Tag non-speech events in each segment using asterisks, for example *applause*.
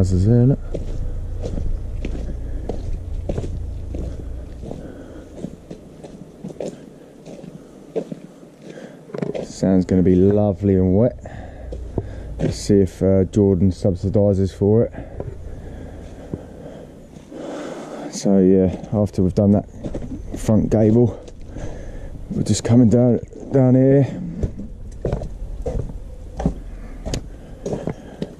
houses there, look. Sounds going to be lovely and wet. Let's see if uh, Jordan subsidises for it. So yeah, after we've done that front gable, we're just coming down down here.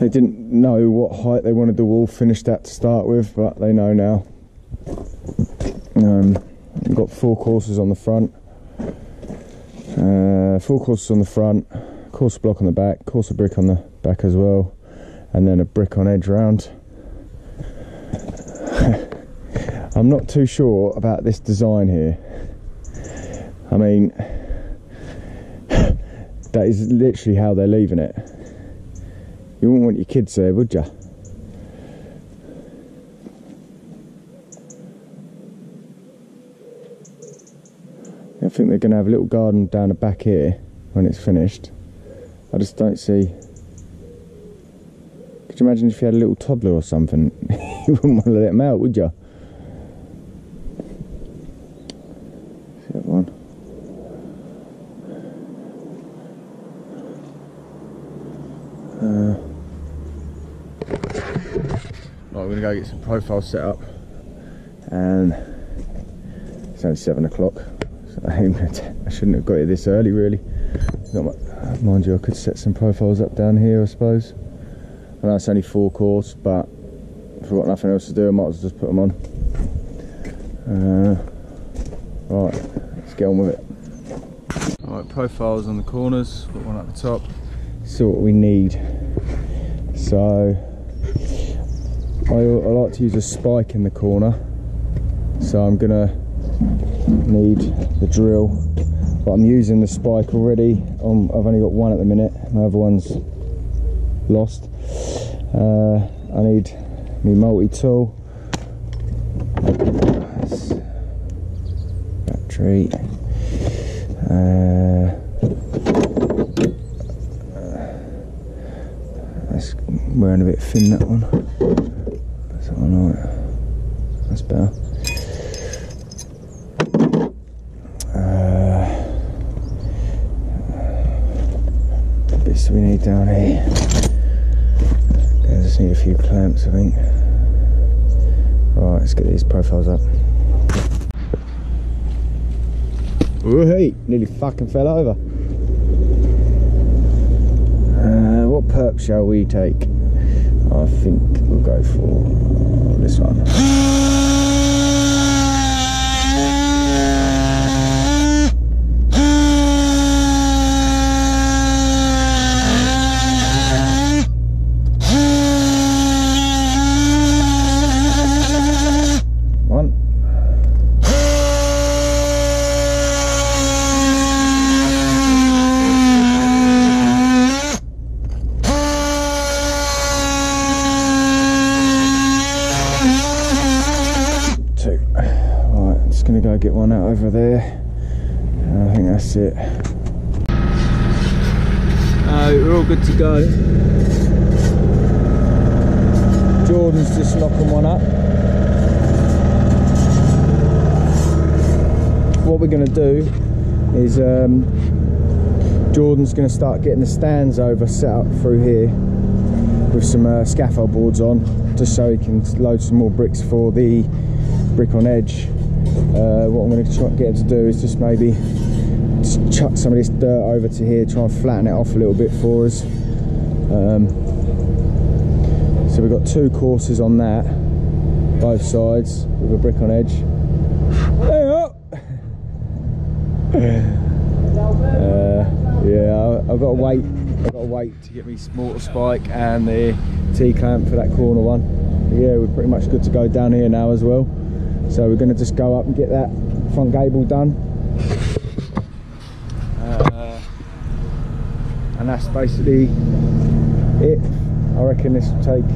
They didn't know what height they wanted the wall finished at to start with, but they know now. Um, got four courses on the front, uh, four courses on the front, course block on the back, course of brick on the back as well, and then a brick on edge round. *laughs* I'm not too sure about this design here. I mean, *laughs* that is literally how they're leaving it. You wouldn't want your kids there, would you? I think they're going to have a little garden down the back here when it's finished. I just don't see. Could you imagine if you had a little toddler or something? *laughs* you wouldn't want to let them out, would you? See that one? Uh, right, we're gonna go get some profiles set up, and it's only seven o'clock. So *laughs* I shouldn't have got it this early, really. Mind you, I could set some profiles up down here, I suppose. I know it's only four course, but if I've got nothing else to do, I might as well just put them on. Uh, right, let's get on with it. Alright, profiles on the corners, got one at the top. See what we need. So, I, I like to use a spike in the corner. So I'm gonna need the drill. But I'm using the spike already. Um, I've only got one at the minute. My other one's lost. Uh, I need my multi-tool. Battery. Uh, that's wearing a bit thin that one. That's that one right. That's better. Uh, bits we need down here. I just need a few clamps, I think. Right, let's get these profiles up. Nearly fucking fell over. Uh, what perp shall we take? I think we'll go for this. One. Two. Right, I'm just gonna go get one out over there. And I think that's it. Uh, we're all good to go. Jordan's just knocking one up. What we're going to do is um, Jordan's going to start getting the stands over set up through here with some uh, scaffold boards on just so he can load some more bricks for the brick on edge. Uh, what I'm going to try and get him to do is just maybe chuck some of this dirt over to here, try and flatten it off a little bit for us. Um, so we've got two courses on that, both sides with a brick on edge. Uh, yeah, I've got to wait. I've got to wait to get me mortar spike and the T clamp for that corner one. Yeah, we're pretty much good to go down here now as well. So we're going to just go up and get that front gable done. And that's basically it. I reckon this will take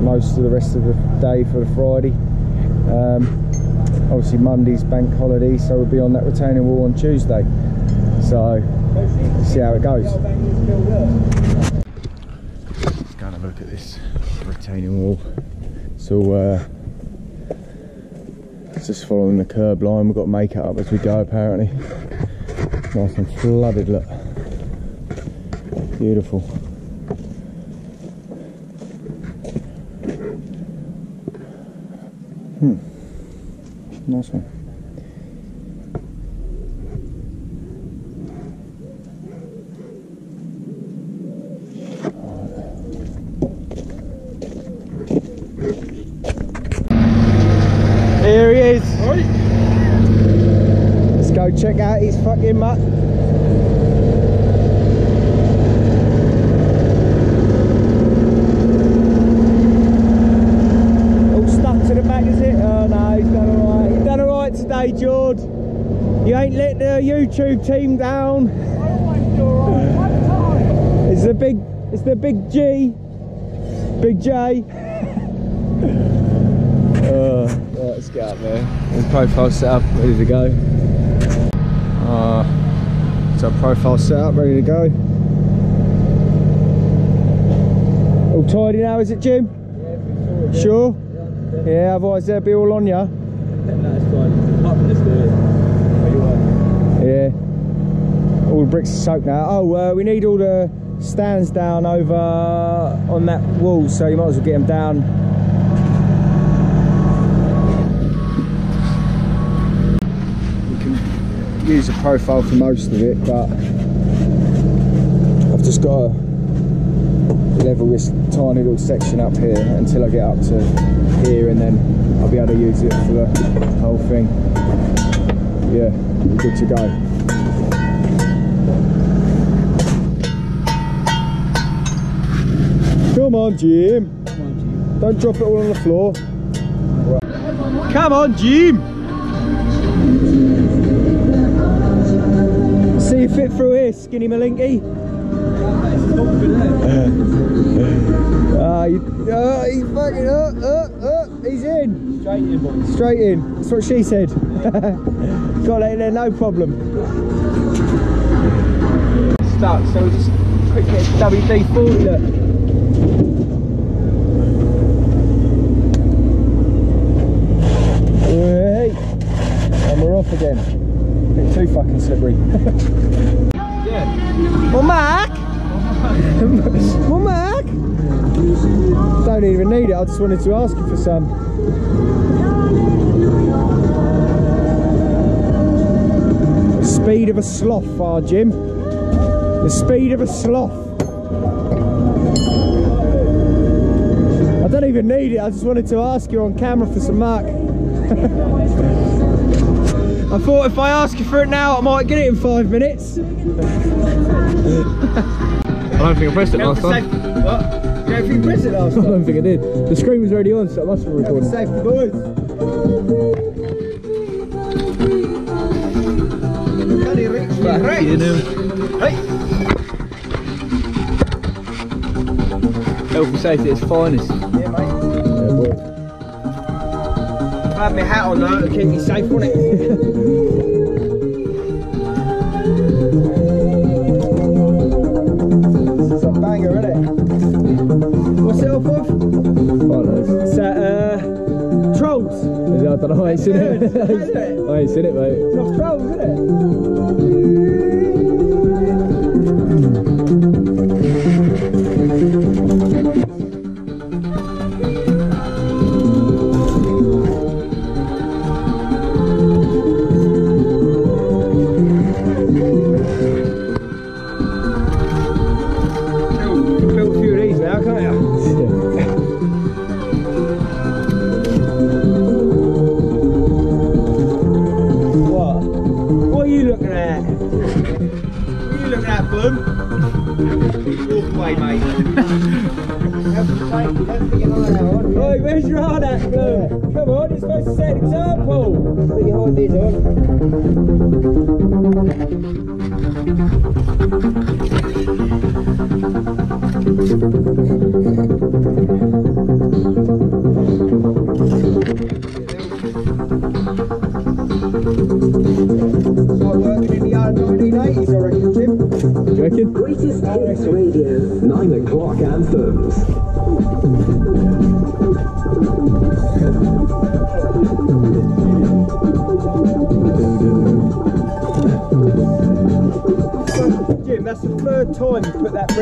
most of the rest of the day for the Friday. Um, obviously Monday's bank holiday, so we'll be on that retaining wall on Tuesday. So let's see how it goes. It's going Have a look at this retaining wall. So uh, just following the curb line. We've got to make it up as we go apparently. Nice and flooded, look. Beautiful. Hmm. Nice one. There he is. Let's go check out his fucking mutt. All stuck to the back, is it? Oh no, he's done alright. You've done alright today, George. You ain't let the YouTube team down. It's the big, it's the big G, big J. *laughs* uh, right, let's get up there. Profile set up, ready to go. Uh, so profile set up, ready to go. All tidy now, is it, Jim? Yeah, Sure? Yeah, otherwise they'll be all on you. Yeah. All the bricks are soaked now. Oh, uh, we need all the stands down over on that wall, so you might as well get them down. You can use a profile for most of it, but I've just got to level this tiny little section up here until I get up to here and then I'll be able to use it for the whole thing. Yeah, good to go. Come on, Jim. Don't drop it all on the floor. Come on, Jim. See you fit through here, skinny Malinky. Ah, you, uh, he's fucking up, uh, uh, he's in. Straight in, boys. Straight in. That's what she said. *laughs* Got it in there, no problem. Stuck, so we just quick hit WD-40, look. Hey, and we're off again. Bit too fucking slippery. Yeah. Well, Mac. well, Mac. I don't even need it. I just wanted to ask you for some. The speed of a sloth, ah, Jim. The speed of a sloth. I don't even need it. I just wanted to ask you on camera for some mark. *laughs* I thought if I ask you for it now, I might get it in five minutes. *laughs* I don't think I pressed it last time. What? You don't think you pressed it last *laughs* I don't think I did. The screen was already on, so it must have recording. Safety boys. Right. Hey. Health and safety its finest. Yeah, mate. Yeah, boy. I have my hat on though to keep me safe, won't it? *laughs* don't know, I ain't seen it. Is it? I seen it, mate. It's off Trolls, isn't it? Are you looking at, Bloom? Walk away, mate. Oi, where's your heart at, Bloom? Come on, you're supposed to set an example. Put your horses on.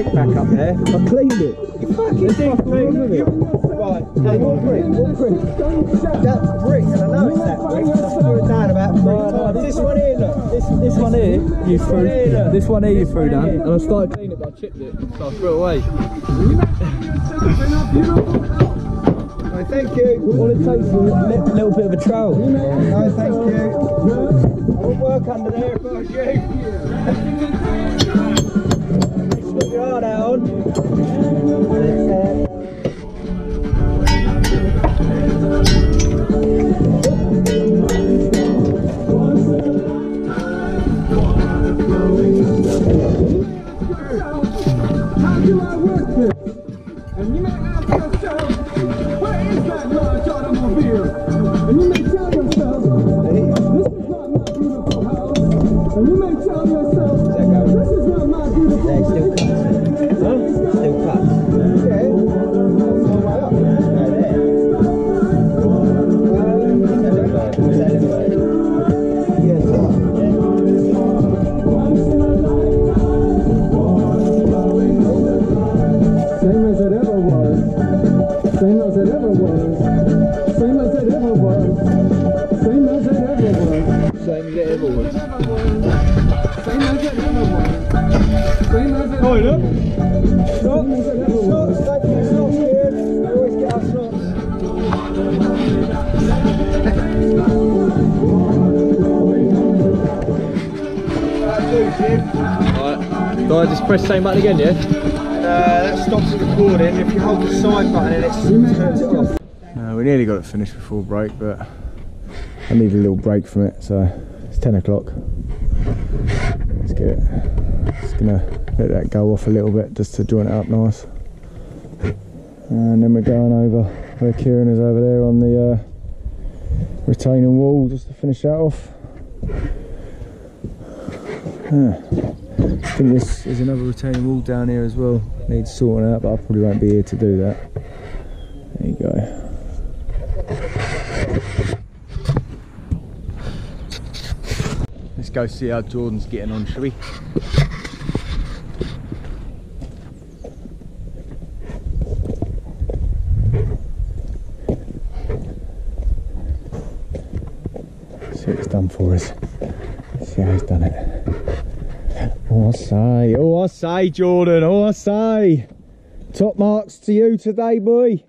Brick back up there. I cleaned it. You fucking fucking you, Right, hey, what brick? What brick? That brick, and I know it's that brick. I threw it down about three times. This one here, look. This, This one here, you threw. here, look. This one here, you threw down, and I started cleaning it, but I chipped it, so I threw it away. Thank you. All it takes is a li- little bit of a trowel. No, thank you. I would work under there if I was you. Heart out. How do I work this? Same button again, yeah? Uh, that stops the recording. If you hold the side button and it turns it off. Uh, we nearly got it finished before break, but I need a little break from it, so it's 10 o'clock. Let's get it. Just gonna let that go off a little bit just to join it up nice. And then we're going over where Kieran is over there on the uh, retaining wall just to finish that off. Yeah. I think this is another retaining wall down here as well. Needs sorting out, but I probably won't be here to do that. There you go. Let's go see how Jordan's getting on, shall we? See what it's done for us. See how he's done it. Oh, I say, oh, I say, Jordan, oh, I say. Top marks to you today, boy.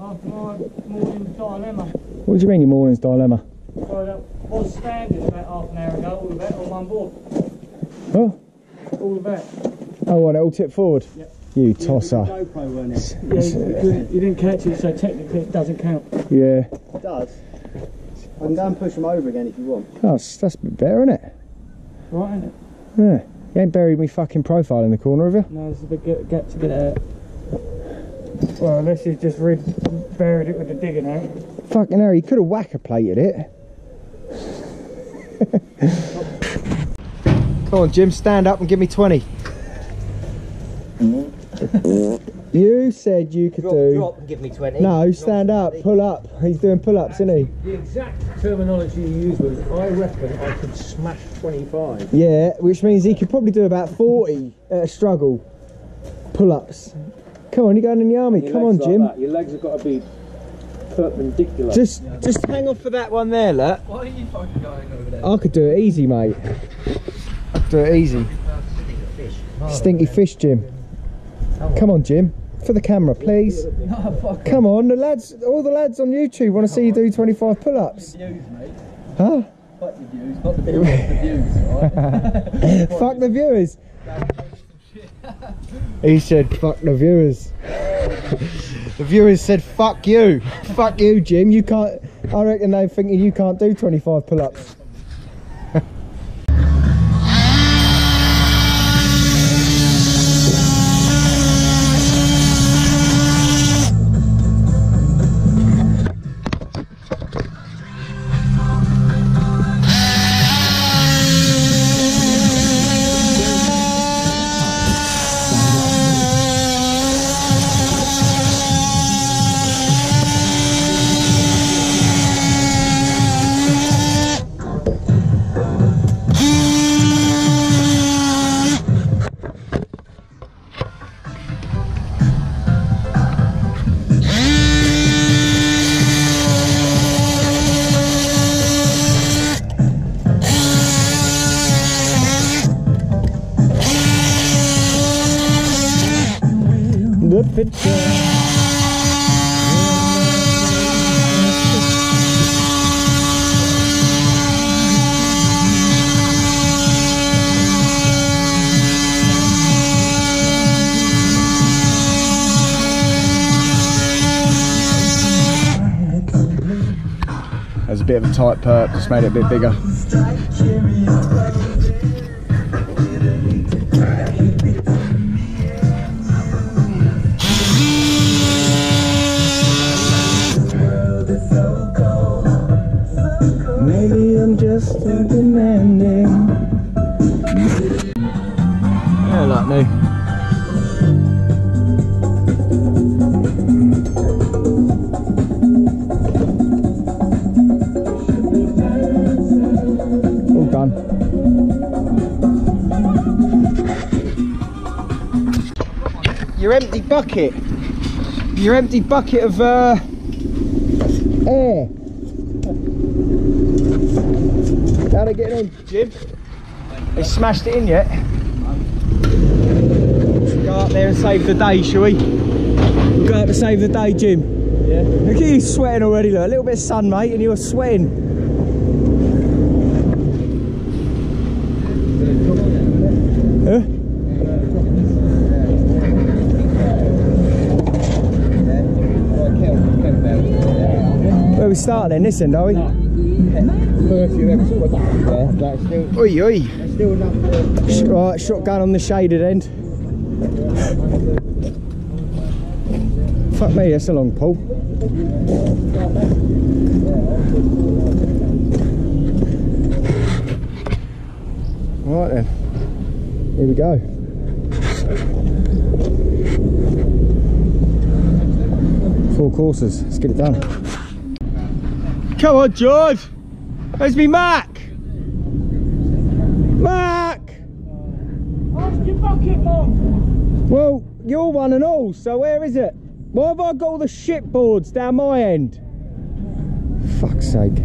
After my morning dilemma, What do you mean your morning's dilemma? so that was standing about half an hour ago, all of that on one board. Oh, All of that. oh, what, it'll tip forward? Yep. You tosser. GoPro, weren't it? Yeah, you, you didn't catch it, so technically it doesn't count. Yeah. It does. I can go and push them over again if you want. Oh, that's, that's a bit better, isn't it? Right, isn't it? Yeah. You ain't buried me fucking profile in the corner, have you? No, there's a big gap- gap to get out. Well, unless you've just re- buried it with the digging out. Fucking hell, you could have whacker plated it. *laughs* Come on, Jim, stand up and give me 20. Mm-hmm. *laughs* you said you could do. and give me 20. No, stand up, pull up. He's doing pull ups, isn't he? The exact terminology you used was, I reckon I could smash 25. Yeah, which means he could probably do about 40 at a struggle. Pull ups. Come on, you're going in the army. Your Come on, legs like Jim. Your legs have got to be perpendicular. Just just hang off for that one there, look. Why are you fucking going over there? I could do it easy, mate. I could do it easy. Stinky fish, Jim. Come on, Jim. For the camera, please. *laughs* Come on, the lads, all the lads on YouTube want to see you do 25 pull-ups. Huh? Fuck the views, not the views, the views, alright? *laughs* Fuck the viewers. He said, fuck the viewers. *laughs* the viewers said, fuck you. fuck you, Jim. You can't, I reckon they're thinking you can't do 25 pull-ups. A bit of a tight perp, just made it a bit bigger. Bucket. Your empty bucket of uh, air. How they getting on, Jim? They smashed it in yet? Go up there and save the day, shall we? We'll go up to save the day, Jim. Yeah. Look at you sweating already, look. A little bit of sun, mate, and you're sweating. Where we start then? This end, are we? Oi, oi. Sh- Right, shotgun on the shaded end. Fuck me, that's a long pull. Right then, here we go. Four courses, let's get it done. Come on, George! Where's me Mac? Mac! Ask your bucket, Mom. Well, you're one and all, so where is it? Why have I got all the shit boards down my end? Fuck's sake.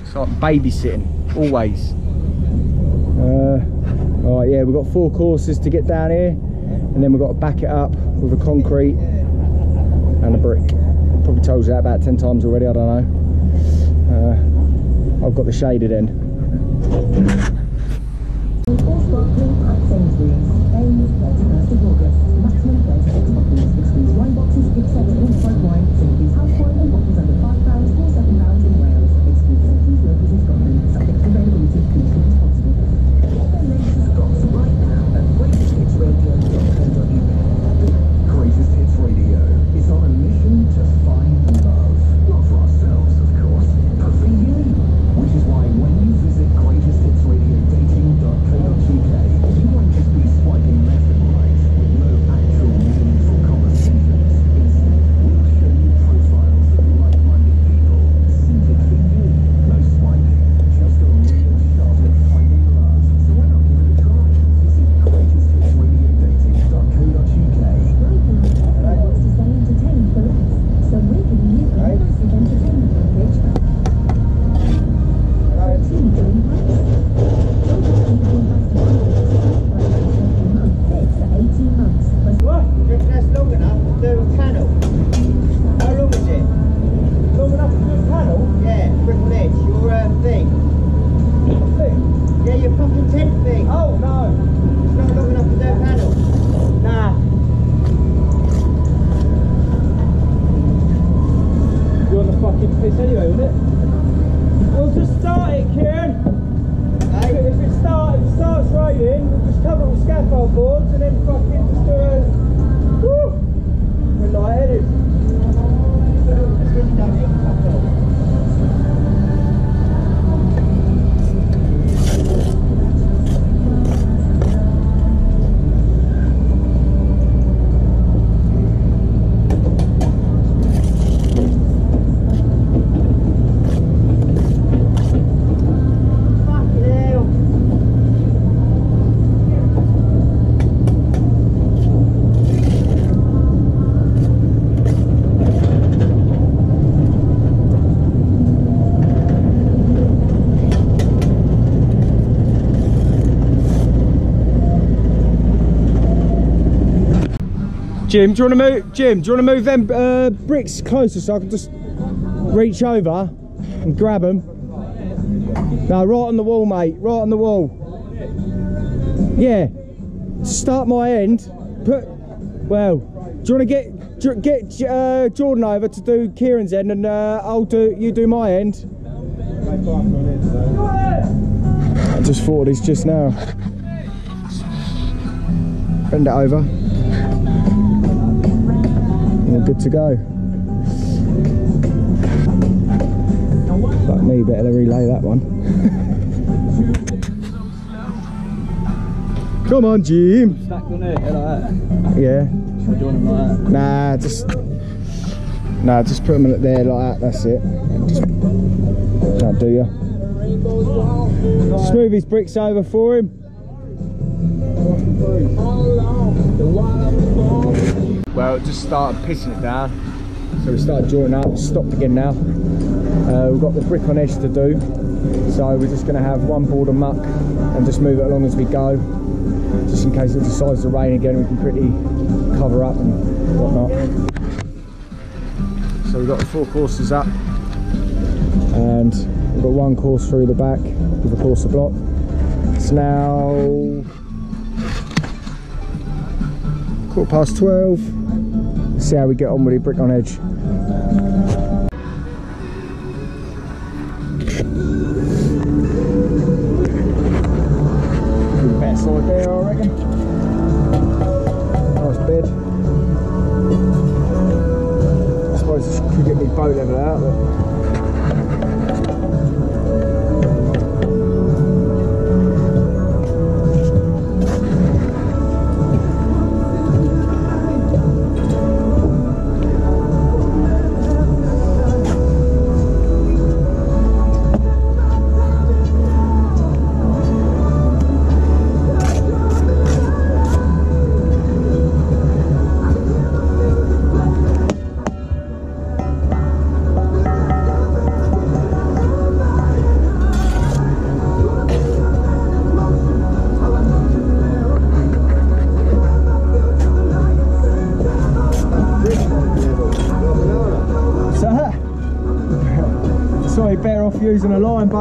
It's like babysitting, always. Uh, all right, yeah, we've got four courses to get down here, and then we've got to back it up with a concrete brick. Probably told you that about 10 times already, I don't know. Uh, I've got the shaded end. Jim, do you want to move? Jim, do you want to move them uh, bricks closer so I can just reach over and grab them? No, right on the wall, mate. Right on the wall. Yeah. Start my end. Put. Well, do you want to get get uh, Jordan over to do Kieran's end, and uh, I'll do you do my end. I just thought this just now. Bend it over. Good to go. Like me, better relay that one. *laughs* Come on, Jim. Stacked on it, yeah, like that. Yeah. Should I join him like that? Nah, just nah, just put them there like that. That's it. That'll do ya. Smooth his bricks over for him. Well, it just started pissing it down, so we started drawing up. Stopped again now. Uh, we've got the brick on edge to do, so we're just going to have one board of muck and just move it along as we go, just in case it decides to rain again. We can pretty cover up and whatnot. So we've got the four courses up and we've got one course through the back with a course of block. It's now quarter past 12. See how we get on with the brick on edge.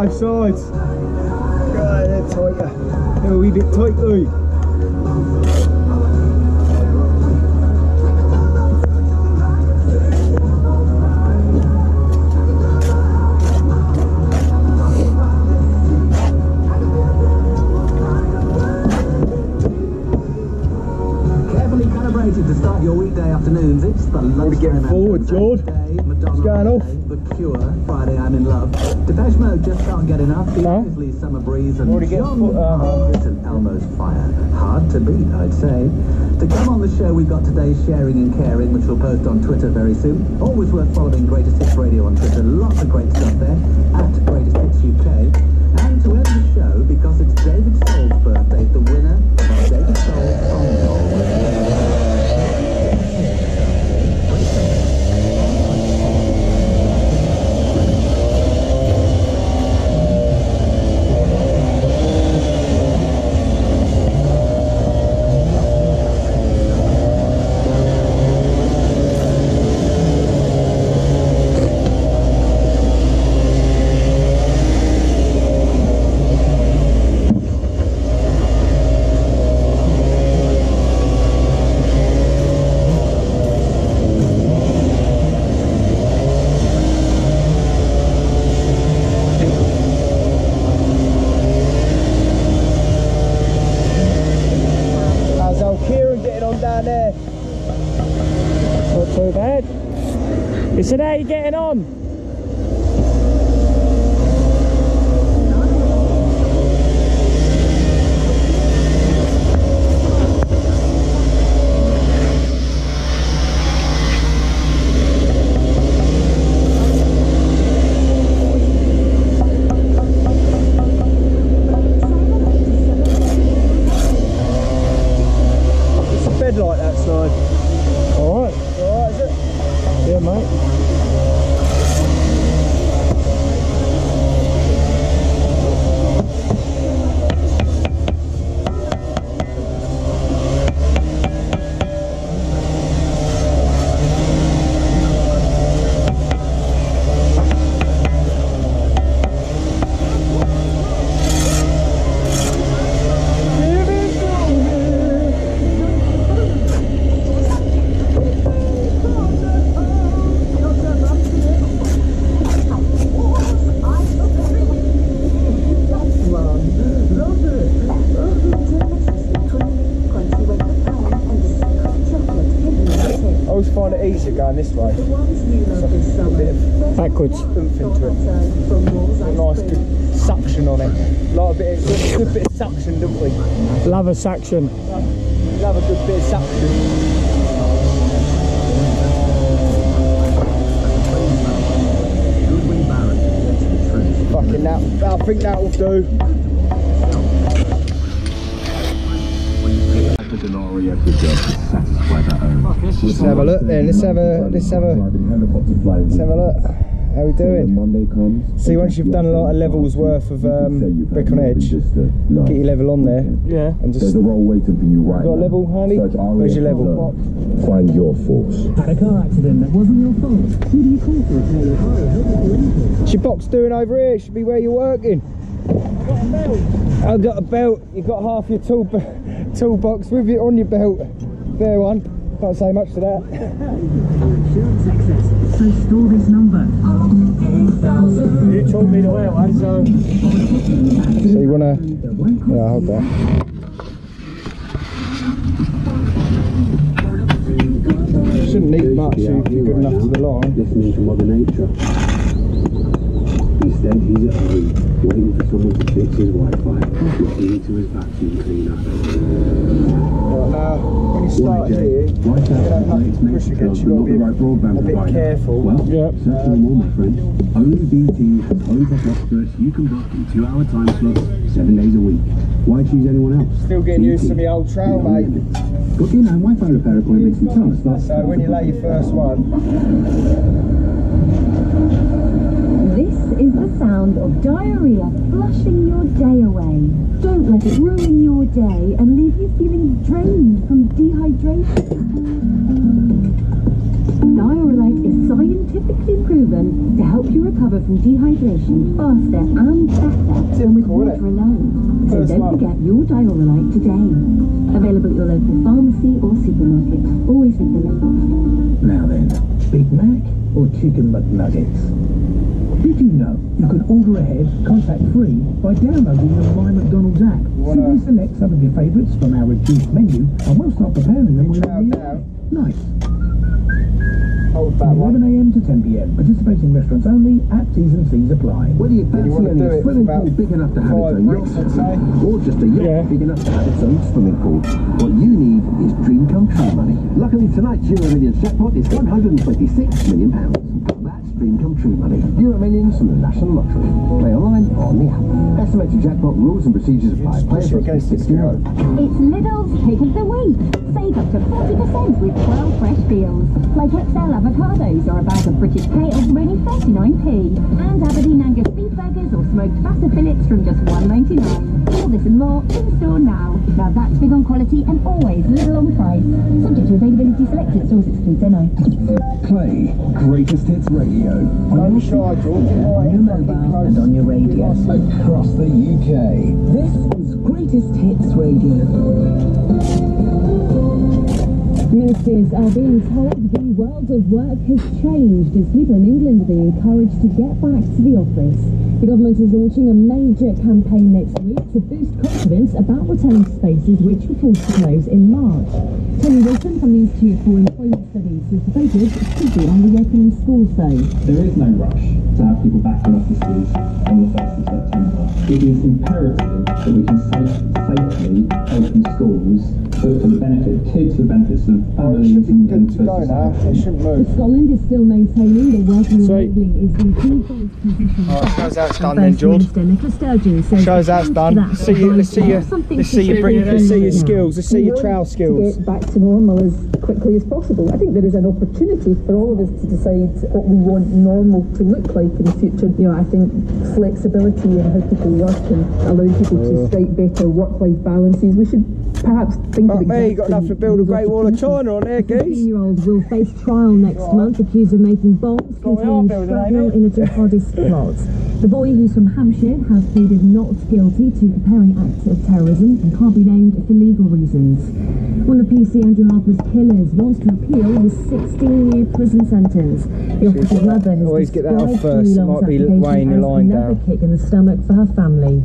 Both sides. Right, they're tighter. They're a wee bit tight though. Carefully calibrated to start your weekday afternoons. It's the lunchtime getting anthem. forward, George. What's going off? The Cure, Friday I'm in Love. Depeche Mode just can't get enough. The No. Isley Summer Breeze and John fo- uh, and Elmo's Fire. Hard to beat, I'd say. To come on the show, we've got today's Sharing and Caring, which we'll post on Twitter very soon. Always worth following Greatest Hits Radio on Twitter. Lots of great stuff there at Greatest Hits UK. And to end the show, because it's David Soul's birthday, the He said, going this way. It's like a bit of Backwards. oomph into it. A nice good suction on it. Like a bit, of, good bit of suction, don't we? Love a suction. Love a good bit of suction. Goodwin Barrett gets the truth. Fucking that, I think that will do. Let's have a look then. Let's have a let's have a let's have a look. How we doing? Monday comes. See, once you've done a lot of levels worth of um, brick on edge, get your level on there Yeah. and just There's a role waiting for you right got a level handy. Search Where's your level? Find your force. Had a car accident that wasn't your fault. Who do you call for repair your car or help with your? What's your box doing over here? It should be where you're working. I've got a belt. You've got half your tool *laughs* toolbox with you on your belt. There one. Can't say much to that. Insurance excess. So store this number. You taught me to wear one, so So you wanna? That won't cost Yeah, hold that. Shouldn't need much. if You'd be good enough to the line. listening to Mother Nature. Instead, he's at home, waiting for someone to fix his Wi-Fi, looking into his vacuum cleaner. Right now, when you Why, start Jay? here, Why you tell don't have to make push against. themselves You've got not to the be right broadband a bit provider? careful. Well, Yep. search no more, my friend. Only BT has home top experts you can book in two-hour time slots, seven days a week. Why choose anyone else? Still getting used to BT. my old trail, mate. Book in and Wi-Fi repair appointments and tell us that. So when you lay your first one, This is the sound of diarrhea flushing your day away. Don't let it ruin your day and leave you feeling drained from dehydration. Dioralyte is scientifically proven to help you recover from dehydration faster and better than with water alone. So don't forget your Dioralyte today. Available at your local pharmacy or supermarket. Always read the label. Now then, Big Mac or Chicken McNuggets? You can order ahead, contact free, by downloading the My McDonald's app? Simply select some of your favourites from our reduced menu and we'll start preparing them when you're. Nice. Hold that From one. 11am to 10pm. Participating restaurants only. At T's and C's apply. Whether you fancy wanna a it swimming pool big enough to have its own yacht, or just a yacht Yeah. big enough to have its own swimming pool, what you need is dream come true money. Luckily tonight's Euro Millions jackpot is 126 million pounds. That's dream come true money. Euro Millions from the National Lottery. Play online or on the app. Estimated jackpot rules and procedures apply. Play push it against six the screen. It's Lidl's Pick of the Week. Save up to 40% with 12 fresh deals. Like XL avocados or a bag of British kale from only 39p. And Aberdeen Angus beef burgers or smoked bassett fillets from just 1.99. All this and more in store now. Now that's big on quality and always little on price. Subject to availability selected. Stores exclude NI. Play Greatest Hits Radio. On Don't your be shy, George. on your mobile and on your radio across the UK. This is Greatest Hits Radio. Ministers are being told the world of work has changed as people in England are being encouraged to get back to the office. The government is launching a major campaign next week to boost confidence about returning to spaces which were forced to close in March. Tony Wilson from the Institute for Employment Studies says the focus should be on reopening schools though. There is no rush to have people back in offices on the 1st of September. It is imperative that we can safe, safely open schools for, the benefit of kids, for the benefits of should be good to go now. It shouldn't move. Scotland is still maintaining the working Sweet. is the default position. Alright, shows how it's done then, George. Nicola Sturgeon says it's done. that See you, let's see your, something let's see your, bring, let's see your skills. Let's see your trowel skills. back to normal as quickly as possible. I think there is an opportunity for all of us to decide what we want normal to look like in the future. You know, I think flexibility in how people work and allowing people to mm. strike better work-life balances. We should perhaps think Fuck of me, you got enough to build a Great Wall of. China on there, geese. 15-year-old will face trial next month accused of making bombs Got my arm containing shrapnel in a jihadist *laughs* plot. The boy, who's from Hampshire, has pleaded not guilty to preparing acts of terrorism and can't be named for legal reasons. One of PC Andrew Harper's killers wants to appeal his 16-year prison sentence. The officer's mother has Always get that off first. It might be weighing your line another down. kick in the stomach for her family.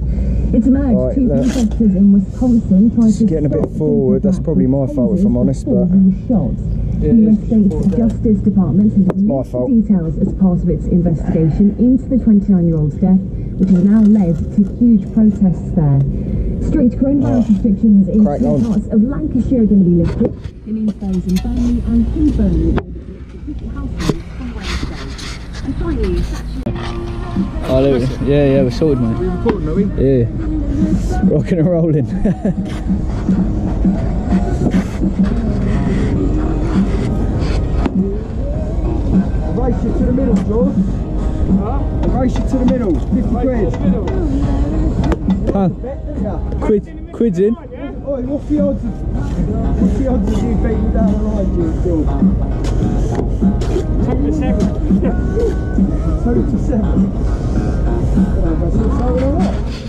It's emerged Right, two protesters in Wisconsin tried It's to getting a bit forward. That's probably my fault if I'm honest, but shot. Yeah, the US State Justice Department has released details as part of its investigation into the 29-year-old's death, which has now led to huge protests there. Strict ah. coronavirus restrictions in Crack on. parts of Lancashire are going to be lifted. In Infos and Burnley and Hyndburn will be lifted to households from Wednesday. And finally, Saturday. Oh, there we. Yeah, yeah, we're sorted, mate. We recording, are we? Yeah. Rocking and rolling. *laughs* Race you to the middle, George. Huh? Race you to the middle. 50 quid. Didn't? Quid, quid's in. Oi, what's the odds of, what's the odds of you beating down the seven. *laughs* Seven. Oh, that's.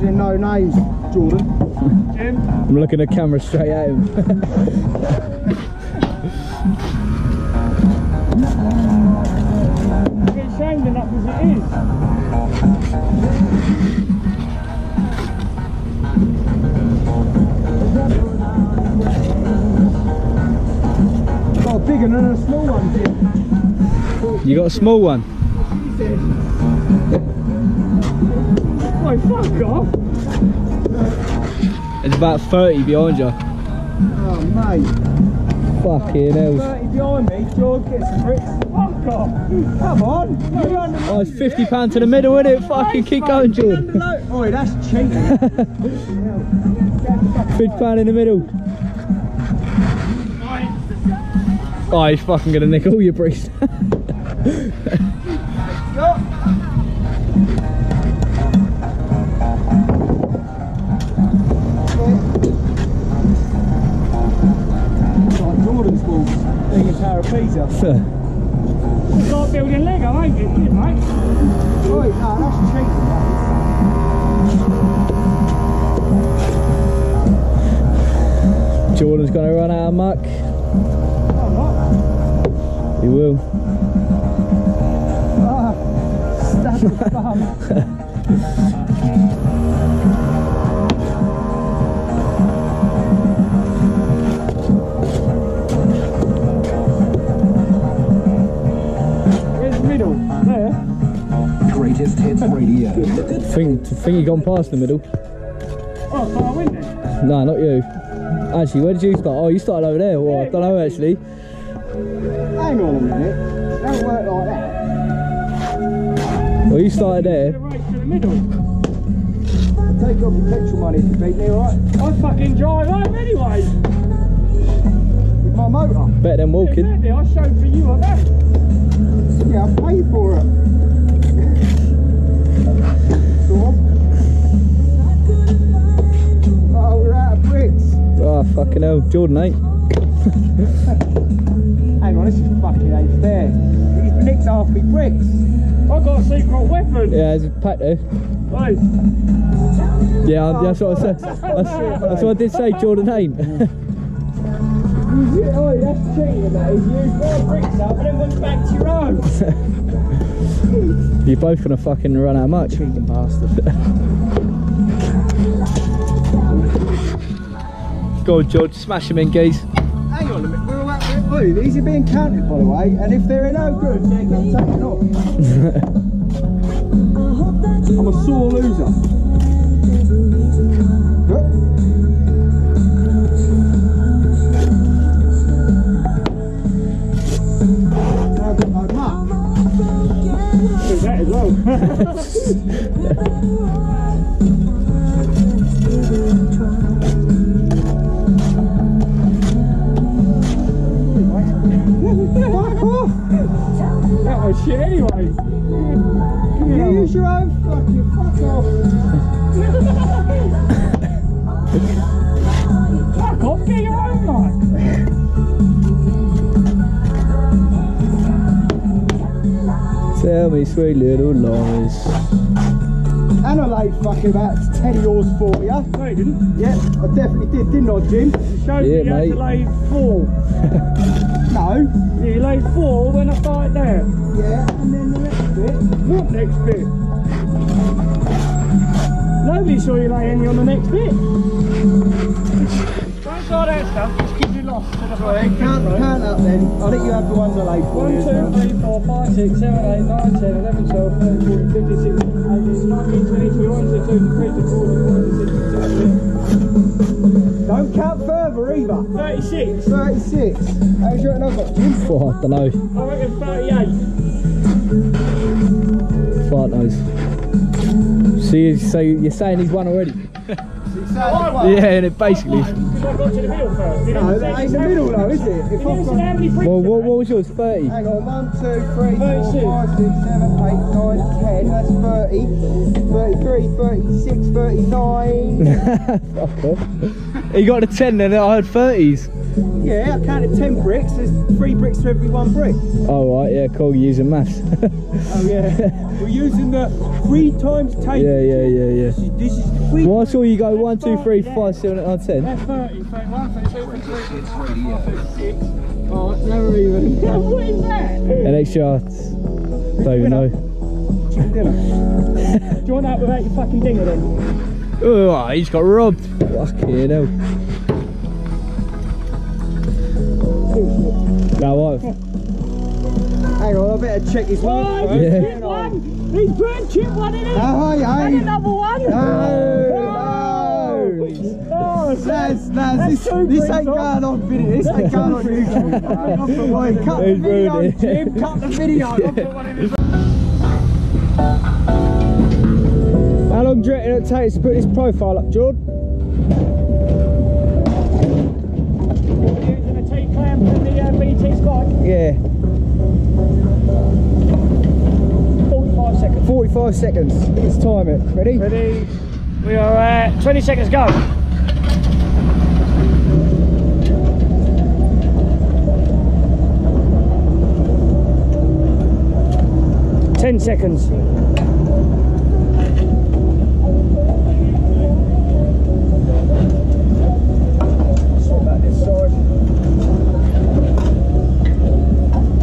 Mentioning no names, Jordan. Jim. I'm looking at camera straight at him. You get shamed enough as it is. Got a bigger than a small one, Jim. You got a small one? Fuck off. It's about 30 behind you. Oh, mate. Fucking hell. 30 behind me, George gets bricks. Fuck off. Come on. You're Oh, it's 50 pounds to the middle, isn't it? Fucking keep going, George. Oi, that's cheating. *laughs* 50 pound in the middle. Oh, he's fucking gonna nick all your bricks. *laughs* not. Ah, stab the. Where's the middle? There. Greatest hits radio. Think, think you gone past the middle? Oh, so I win then. No, not you. Actually, where did you start? Oh, you started over there. Well, I don't know actually. Hang on a minute. It Don't work like that. Well, you started there. race to the middle. Take off your petrol money if you beat me, alright? I fucking drive home anyway. With my motor. Better than walking. Exactly, I showed for you, I don't. Yeah, I paid for it. of. Oh, we're out of bricks. Oh, fucking hell. Jordan eh? ain't. *laughs* Hang on, this is fucking ain't fair. He's nicked half me bricks. I got a secret weapon. Yeah, there's a pack there. Hey, Yeah, that's what I said. *laughs* That's, that's what I did say, Jordan ain't. *laughs* Oh, that's cheating, that is. You four bricks up and then went back to your own. You're both gonna fucking run out of much. Cheating bastard. Go on, George. Smash him in, geese. These are being counted, by the way, and if they're no good, they're getting taken off. I'm a sore loser. that as well. *laughs* no mark. shit anyway. You use your own fucking fuck off. Fuck off, get your own like. Tell me sweet little lies. And I laid fucking about 10 yours for you. No, you didn't. Yeah, I definitely did, didn't I, Jim? You showed Yeah, me you had to lay four. *laughs* No. Yeah, you laid four when I started there. Yeah, and then the next bit. What next bit? Nobody saw you lay any on the next bit. Don't start that stuff, just keep you lost. Right, count, count up then. I think you have the ones I laid for 1, 2, 3, 4, 5, 6, 7, 8, 9, 10, 11, 12, 13, 14, 15, 16, 18, 19, 20, 21, 22, 23, 24, 25, 26, 27, Don't count further either. 36. 36. How's your? I don't know. I reckon 38 like those. So you, so you're saying he's won already? *laughs* yeah, and it basically. Well, what, what was yours? 30? Hang on, 1, 2, 3, 4, 5, 6, 7, 8, 9, 10, that's 30, 33, 36, 39. *laughs* Fuck off. He got a 10 and I heard 30s yeah, I counted 10 bricks. There's 3 bricks for every one brick. Oh, right, yeah, cool, you're using maths. *laughs* Oh, yeah. We're using the 3 times table. yeah, yeah, yeah, yeah. This is, this is the 3 Well, I saw you go 1, 2, 3, 5, 7, 8, 9, 10. That's 30, 31, 32, 33, 34, 36. Oh, it's never even. *laughs* What is that? An extra. Don't even know. Chicken dinner. Do you want that without your fucking dinger then? Oh, he's got robbed. Fucking hell. No, I've. Hang on, I better check his one. Oh, he's Yeah. chip one! He's put chip one in it! Oh, yeah. And another one! No, lads, That's this, this ain't going on video. This ain't going on YouTube. Cut the video. Jim. Cut the video. One How long do you reckon it takes to put this profile up, Jordan? Yeah, 45 seconds. 45 seconds. Let's time it. Ready? Ready? We are at 20 seconds go. Ten seconds. Sort that this side.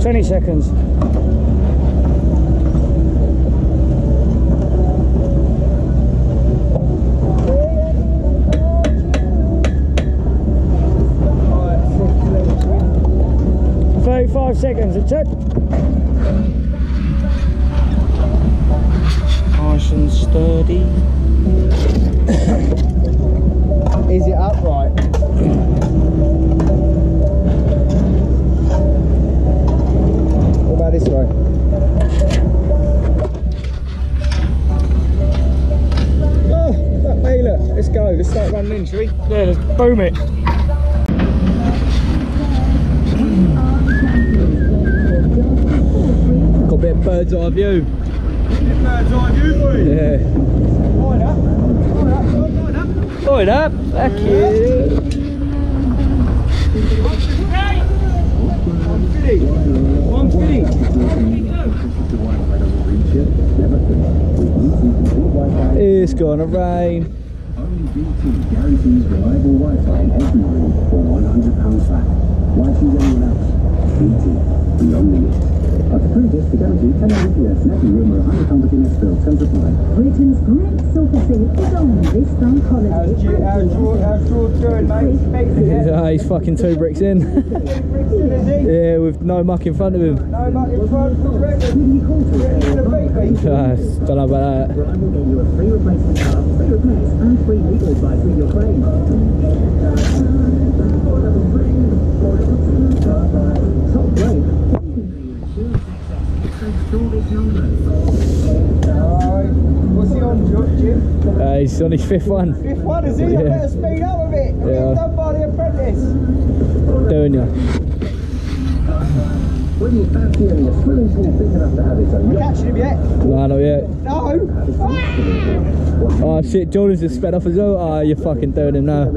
Twenty seconds. Thirty-five seconds. It's it. Nice boom it. Got a bit of bird's eye view. Bird's eye view, boy. Yeah. Line up. Line up, line up. Thank you. One fifty. One fifty. It's gonna rain. Only BT guarantees reliable Wi-Fi in every room for £100 flat. Why choose anyone else? BT, beyond limits. After three this, the guarantee 10 Mbps in every room or £100 between next bill. Terms apply. Britain's great silver sea is on this bank holiday. How's Ju- how's George, how's George doing, mate? Speaking it. Yeah, he's fucking two bricks in. *laughs* Yeah, with no muck in front of him. No, much in front. Ready? Ready to beat me? Uh, *laughs* don't know about that. Brian will get you a free replacement car, free repairs, and free legal advice with your claim. Top rate. Alright. What's he on, Jim? Uh, he's on his fifth one. Fifth one, is he? I Yeah. better speed up a bit. I'm Yeah. getting done by the apprentice. Doing ya. When you fancy any a swimming pool big enough to have its own We're catching him yet? No, not yet. No! Oh shit, Jordan's just sped off as well. Oh, you're fucking doing him now.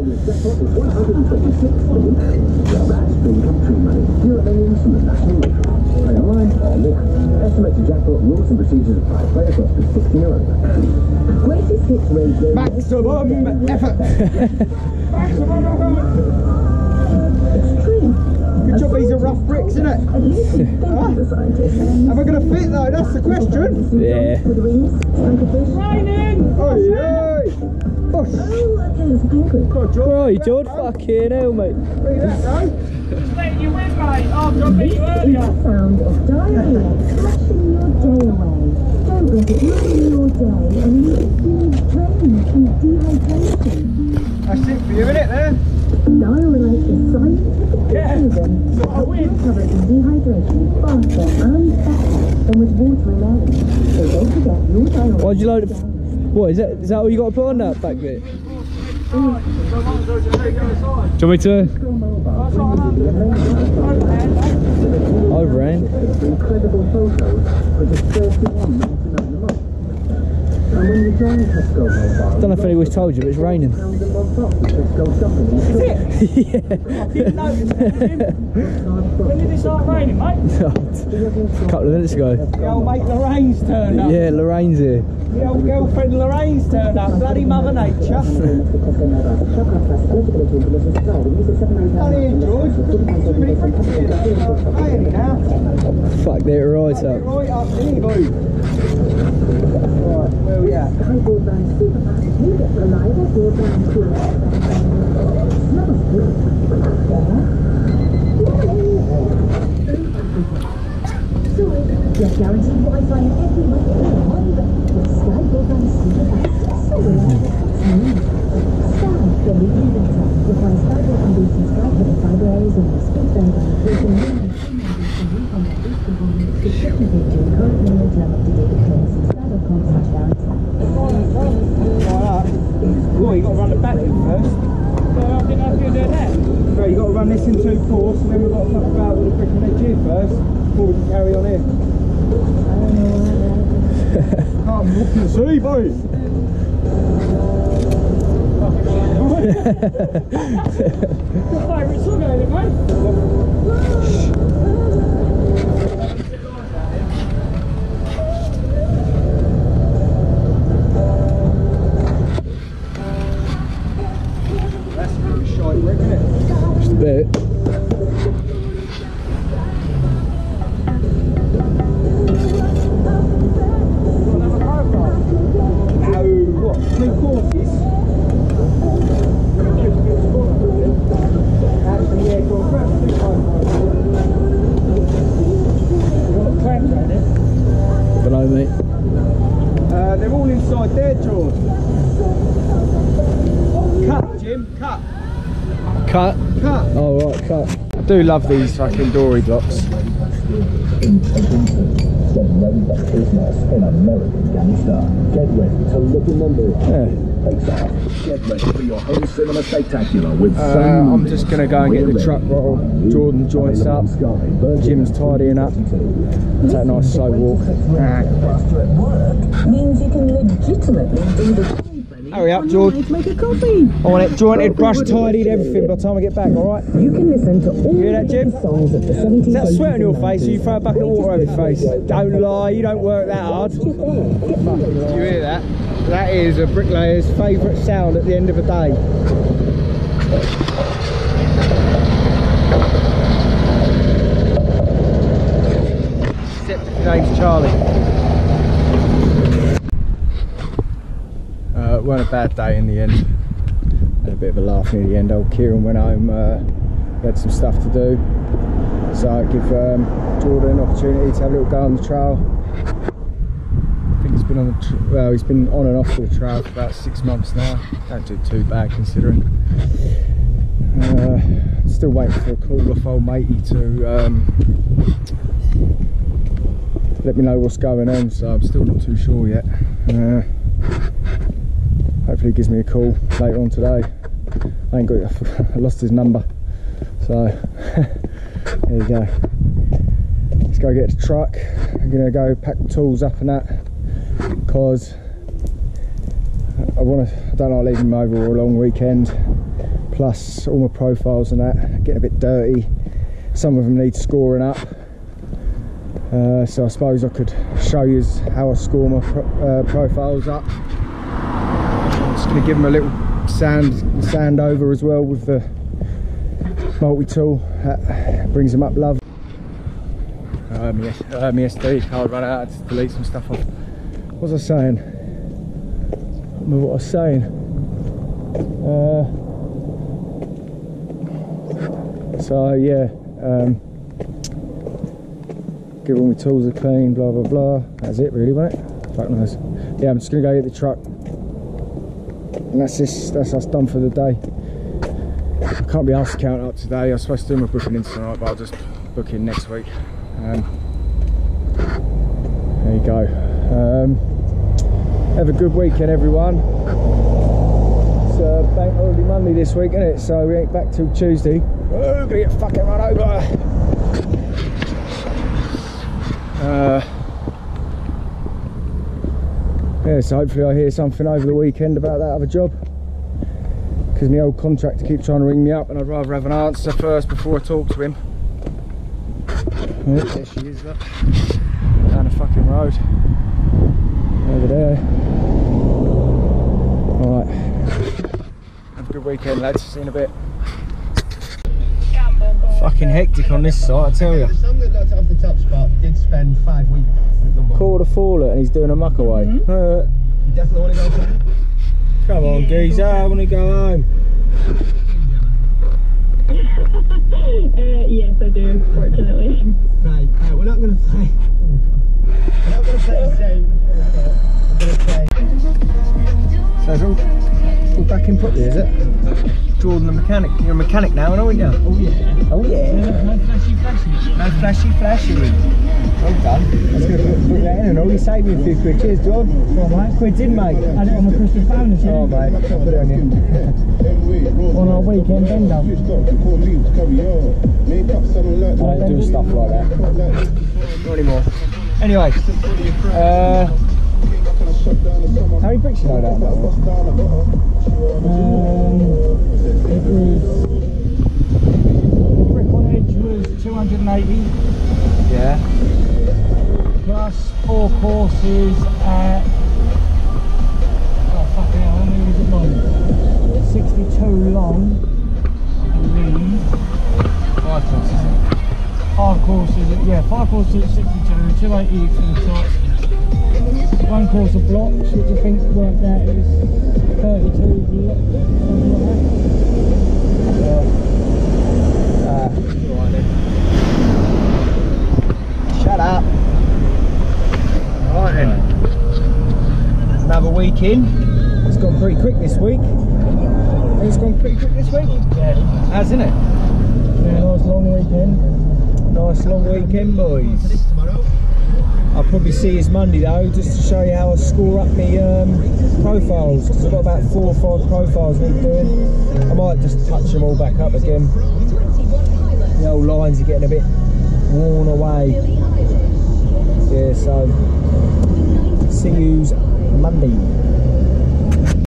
Million jackpot is 126 million pounds. Well, that's dream come true money. Euro millions from the National Lottery. Play online or on. Estimated jackpot rules and procedures apply. Play across the 16 or over. Greatest Hits Radio. Maximum effort! It's *laughs* true. Good job these are rough bricks, isn't it? At least we think the scientists. Am I going to fit though? That's the question. Yeah. With rings, anchorfish. Oi, oi! Push! Oh, okay, it's a penguin. Come on, George. Right, George, fucking hell, mate. Look at that, though. Letting you win, mate. After I beat This you is earlier. the sound of diarrhea flushing your day away. Don't let it ruin your day and leave you drained and dehydration. That's it for you, innit, there? Dioralyte is scientifically Yeah. proven So I to in dehydration faster and faster than with water alone. Why'd you load it? What is that? Is that all you got to put on that back bit? Do you want me to overhand? Eh? Incredible photos for just 31 99 a month. And when you join Tesco Mobile, I don't know if anybody's told you, but it's raining. pounds a month off with Tesco shopping. Is it? When did it start raining, mate? A couple of minutes ago. The old mate Lorraine's turned up. Yeah, Lorraine's here. The old girlfriend Lorraine's turned up. Bloody Mother Nature. Down George. Too many bricks here. Hey, now. Fuck, they're right up. Right up, here, boy. Right, where we at? High broadband super fast. You get reliable broadband too. Sorry, get guaranteed Wi-Fi everywhere. With Sky Broadband Super Fast. Sorry, smooth. Sky, the leading data. Requires Sky Broadband being subscribed with the fiber areas and the speed band including Subscription page and current minimum term up to date claims. Sky.com slash guarantee. Right up. Well, you got to run the battery first. So I didn't know you were doing that. So you got to run this in two course, and then we've got to fuck about with the brick and edge here first before we can carry on here. *laughs* Can't walk and see, boy. Your favourite song, ain't it, mate? It. Mate. Uh, they're all inside there, George. Cut, Jim, cut, Cut. Cut. Oh, right, cut. I do love these fucking dory blocks. Get ready for business in American Gangster. Get ready to look in the mirror. Yeah. Get ready for your home cinema spectacular with Uh, Sun I'm just going to go and get the truck roll. Jordan joints up. Available on Sky, Virgin, Jim's tidying up. Take a nice slow walk. Ah. Faster at work means you can legitimately do the Hurry up, George. to make a coffee. I want it jointed, brush tidied, everything by the time I get back, alright? You can listen to all You hear that, Jim? the songs of the 70s. Is that sweat on your face or you throw a bucket of water over your face? Don't lie, you don't work that hard. Do you hear that? That is a bricklayer's favourite sound at the end of a day. Except if his name's Charlie. Uh, it weren't bad day in the end. Had a bit of a laugh near the end. Old Kieran went home, uh, he had some stuff to do. So I give um, Jordan an opportunity to have a little go on the trail. I think he's been on the well, he's been on and off the trail for about six months now. Don't do too bad considering. Uh, still waiting for a call off old matey to um, let me know what's going on. So I'm still not too sure yet. Uh, hopefully he gives me a call later on today. I ain't got *laughs* I lost his number. So *laughs* there you go. Let's go get the truck. I'm gonna go pack the tools up and that because I want to. I don't like leaving them over a long weekend. Plus, all my profiles and that getting a bit dirty. Some of them need scoring up. Uh, so I suppose I could show you how I score my pro uh, profiles up. Just going to give them a little sand sand over as well with the multi-tool. That brings them up love. Um, yes, um, SD card ran out. To delete some stuff off. What was I saying? I don't remember what I was saying. Uh, so yeah. Um, give all my tools a clean, blah blah blah. That's it really, wasn't it? Fuck nice. Yeah, I'm just gonna go get the truck. And that's this that's us done for the day. I can't be asked to count up today. I was supposed to do my booking in tonight, but I'll just book in next week. Um, there you go. Um, have a good weekend everyone. It's uh, bank holiday Monday this week, isn't it? So we ain't back till Tuesday. Oh, gonna get fucking run over. Uh, yeah, so hopefully I hear something over the weekend about that other job. Because my old contractor keeps trying to ring me up and I'd rather have an answer first before I talk to him. Oh, there she is, look. Down the fucking road. Over there. Alright. Have a good weekend, lads. See you in a bit. Fucking hectic on this side I tell you. Spend five weeks with them. Called a faller and he's doing a muck away. Mm-hmm. Uh, You definitely want to go for it? come on, geezer, I want to go home. *laughs* Uh, yes, I do, fortunately. Right, right, we're not going *laughs* to say. We're not going to say the same. We're going to say. So it's all, all back in properly, is it? Jordan the mechanic. You're a mechanic now, aren't you? Oh yeah. Oh yeah. No flashy flashy. No flashy flashy. Well done. Let's go put, put that in and all. You saved me a few quid. Cheers, Jordan. Well, mate. Quid in, mate. Had it on the Christmas bonus, yeah. Oh, mate. I'll put it on you. *laughs* On our weekend bend down. I don't do stuff like that. Not anymore. Anyway, uh, how many bricks you load out? Um, it was the brick on edge was 280 Yeah. plus four courses at oh fucking hell, how many was it long? 62 long, I believe. Five courses. Five courses, at, yeah, five courses at 62, 280 for the top. One course of blocks, which I think worked out was 32 blocks, something like that. Uh, alright then. Shut up. Alright then. Another week in. It's gone pretty quick this week. It's gone pretty quick this week. Yeah. Hasn't it? Yeah, nice long weekend. Nice long weekend, boys. I'll probably see you Monday though, just to show you how I score up my um, profiles. Because I've got about four or five profiles need doing. I might just touch them all back up again. The old lines are getting a bit worn away. Yeah, so see yous Monday.